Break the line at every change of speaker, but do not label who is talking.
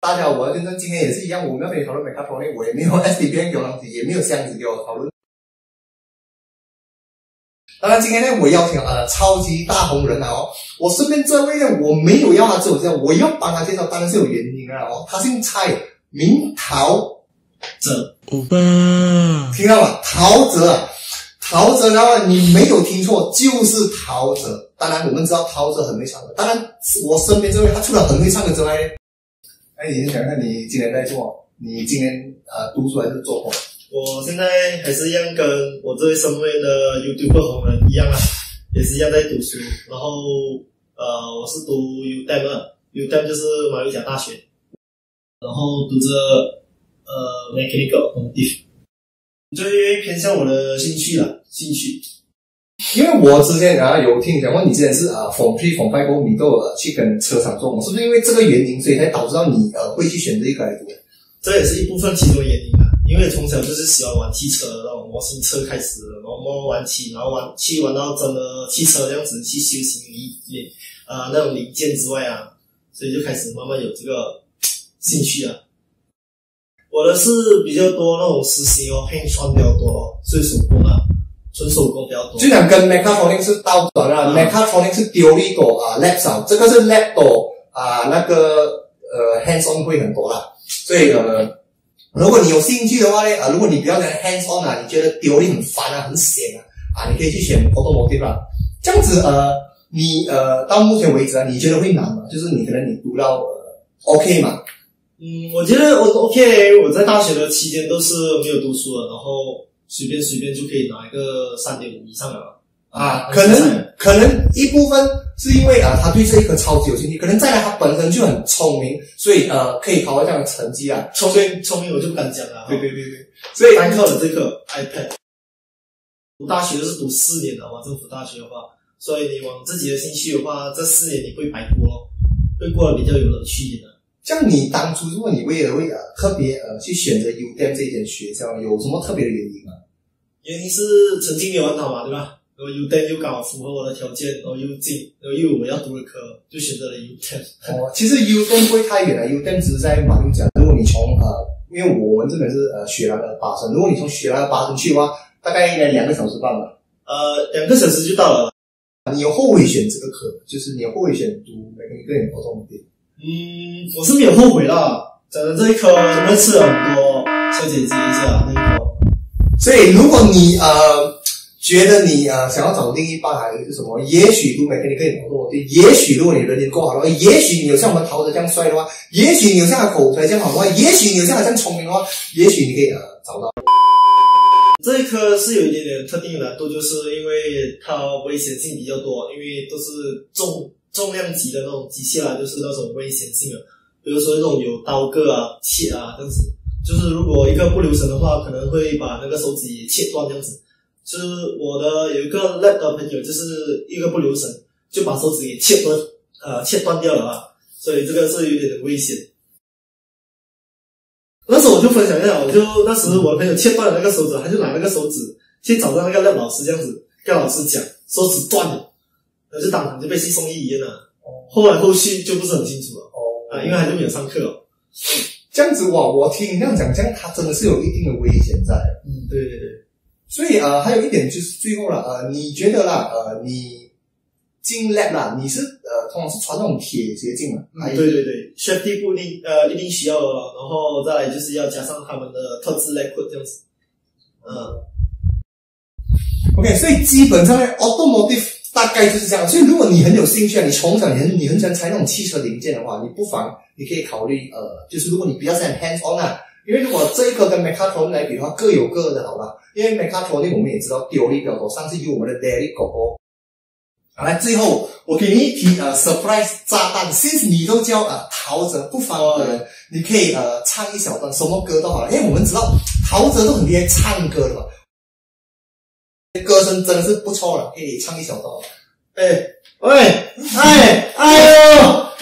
大家好，我跟今天也是一样，我们要跟你讨论 Mechatronic，我也没有 SDPN 给我东西，也没有箱子给我讨论。当然，今天呢，我邀请了超级大红人啊哦，我身边这位呢，我没有要他自我介绍，我要帮他介绍，当然是有原因的哦。他姓蔡，名陶
泽，
听到吗？陶泽，陶泽，然后你没有听错，就是陶泽。当然，我们知道陶泽很会唱歌。当然，我身边这位他除了很会唱歌之外呢，哎，你想看你今年在做？你今年呃读书还是做工？
我现在还是一样跟我这位身边的 YouTube 红人一样啊，也是一样在读书。然后呃，我是读 UDM，UDM 就是马六甲大学，然后读着呃 Mechanical Automotive，最偏向我的兴趣了，兴趣。
因为我之前啊有听你讲过，你之前是啊逢 P 逢拜过，你都有去跟车厂做工，是不是因为这个原因，所以才导致到你呃会去选择一个来读？
这也是一部分其中原因啊。因为从小就是喜欢玩汽车，那种模型车开始，然后慢慢玩起，然后玩去玩到真的汽车这样子去修行零件啊那种零件之外啊，所以就开始慢慢有这个兴趣啊。我的是比较多那种实习哦碰川比较多，所以手工啊，纯手工比较多。
就讲跟 mechatronic 是倒转啊，mechatronic 是丢一个啊 lab 少，这个是 lab 多啊那个呃 hands on 会很多啦，所以呃。如果你有兴趣的话呢，啊，如果你比较讲 hands on 啊，你觉得丢力很烦啊，很险啊，啊，你可以去选 automotive 吧。这样子呃，你呃到目前为止啊，你觉得会难吗？就是你可能你读到呃 OK 嘛？
嗯，我觉得我 OK，我在大学的期间都是没有读书的，然后随便随便就可以拿一个三点五以上的
啊，可能可能一部分是因为啊，他对这一科超级有兴趣，可能再来他本身就很聪明，所以呃可以考到这样的成绩啊。
聪明聪明我就不敢讲了。
对对对对，所以
单靠了这个 iPad，读大学是读四年的嘛，政府大学的话，所以你往自己的兴趣的话，这四年你会白过咯，会过得比较有乐趣一点的。
像你当初如果你为了为了特别呃去选择 UDM 这间学校，有什么特别的原因吗？
原因是成绩没有很好嘛，对吧？然后 U Dem 又刚好符合我的条件，然后又近，然后又我要读的科，就选择了 U Dem。
哦，其实 U Dem 不会太远了，U Dem 只是在马六甲。如果你从呃，因为我们这边是呃雪兰的巴生，如果你从雪兰的巴生去的话，大概应该两个小时半吧。
呃，两个小时就到了。
你有后悔选这个科，就是你有后悔选读每个一个人不同的。
嗯，我是没有后悔啦，讲的这一颗准备吃了很多小姐姐一下那一科。
所以如果你呃。觉得你呃想要找另一半还是什么？也许杜美跟你可以合作，对，也许如果你人缘够好的话，也许你有像我们陶子这样帅的话，也许你有像他口才这样好的话，也许你有像他这样聪明的话，也许你可以呃找到。
这一颗是有一点点特定的难度，就是因为它危险性比较多，因为都是重重量级的那种机械啦，就是那种危险性的，比如说那种有刀割啊、切啊这样子，就是如果一个不留神的话，可能会把那个手指切断这样子。就是我的有一个 lab 的朋友，就是一个不留神就把手指给切断，呃，切断掉了啊，所以这个是有点危险。那时候我就分享一下，我就那时我朋友切断了那个手指，他就拿那个手指去找到那个练老师，这样子跟老师讲手指断了，那就当场就被去送医院了。后来后续就不是很清楚了。哦，啊，因为他就没有上课了。
这样子哇，我听你这样讲，这样他真的是有一定的危险在。
嗯，对对对。
所以呃，还有一点就是最后了呃，你觉得啦呃，你进 lab 啦，你是呃，通常是穿那种铁鞋进嘛？
嗯，对对对，safety 不一定呃一定需要，然后再来就是要加上他们的特制 lab coat 这样子。嗯
，OK，所以基本上呢，automotive 大概就是这样。所以如果你很有兴趣啊，你从小你你很喜欢拆那种汽车零件的话，你不妨你可以考虑呃，就是如果你比较喜欢 hands on 啊。因为如果这一颗跟 Mechatronic 来比的话，各有各的好吧？因为 Mechatronic 我们也知道丢力比较多，上次有我们的 Daddy 狗狗。好，来最后我给你一题呃 surprise 炸弹，，since 你都叫呃陶喆，不妨呃你可以呃唱一小段什么歌都好了，因为我们知道陶喆都很厉害唱歌的嘛，歌声真的是不错了，可以唱一小段。
え、おい、あい、あいよ